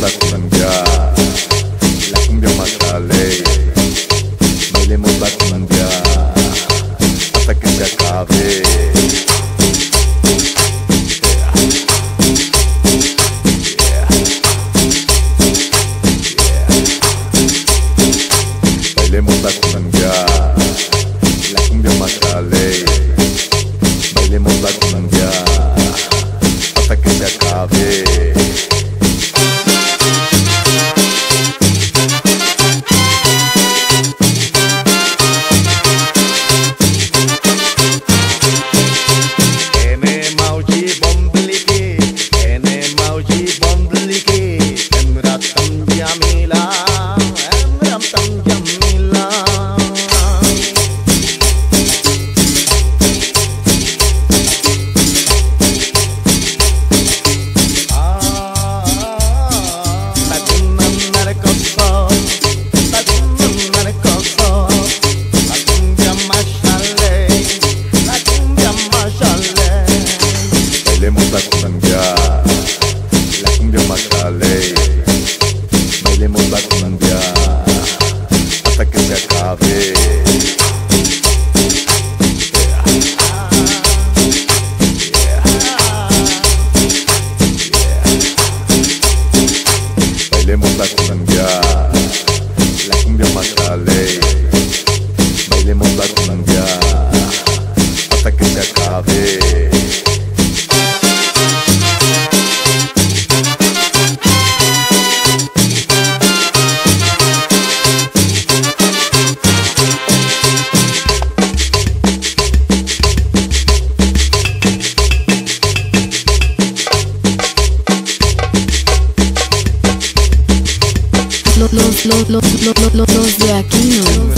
la cumbia, la cumbia más ley. Bailemos la cumbia hasta que se acabe. Bailemos la cumbia. Macalé los, los, los, los, los, los de aquí no.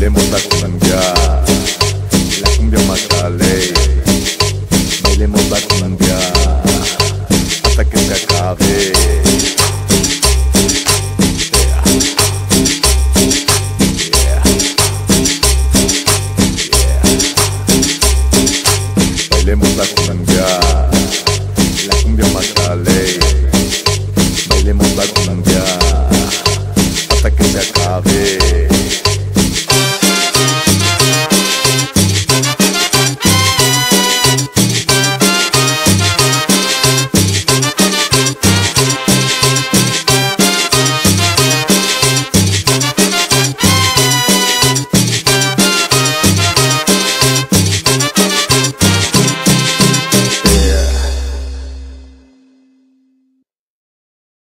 Demos la